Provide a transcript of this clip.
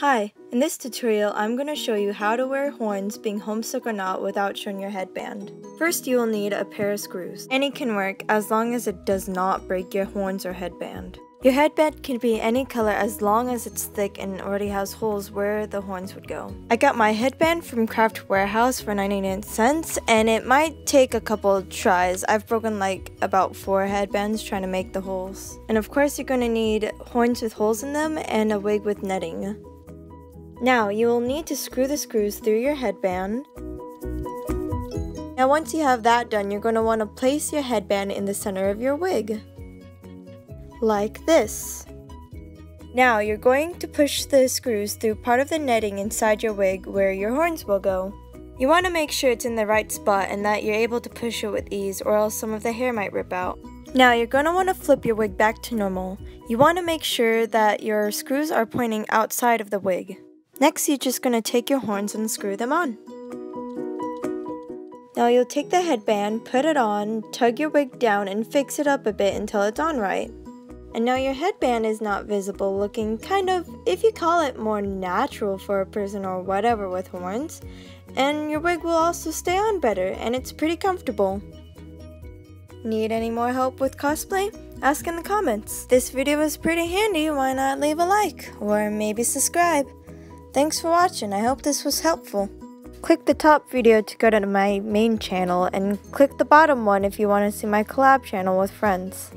Hi, in this tutorial I'm going to show you how to wear horns being Homestuck or not without showing your headband. First you will need a pair of screws. Any can work as long as it does not break your horns or headband. Your headband can be any color as long as it's thick and already has holes where the horns would go. I got my headband from Craft Warehouse for 99 cents and it might take a couple tries. I've broken like about four headbands trying to make the holes. And of course you're going to need horns with holes in them and a wig with netting. Now you will need to screw the screws through your headband. Now once you have that done, you're going to want to place your headband in the center of your wig like this. Now you're going to push the screws through part of the netting inside your wig where your horns will go. You want to make sure it's in the right spot and that you're able to push it with ease or else some of the hair might rip out. Now you're going to want to flip your wig back to normal. You want to make sure that your screws are pointing outside of the wig. Next you're just going to take your horns and screw them on. Now you'll take the headband, put it on, tug your wig down and fix it up a bit until it's on right. And now your headband is not visible, looking kind of, if you call it more natural for a person or whatever with horns. And your wig will also stay on better, and it's pretty comfortable. Need any more help with cosplay? Ask in the comments. This video was pretty handy, why not leave a like, or maybe subscribe. Thanks for watching, I hope this was helpful. Click the top video to go to my main channel, and click the bottom one if you want to see my collab channel with friends.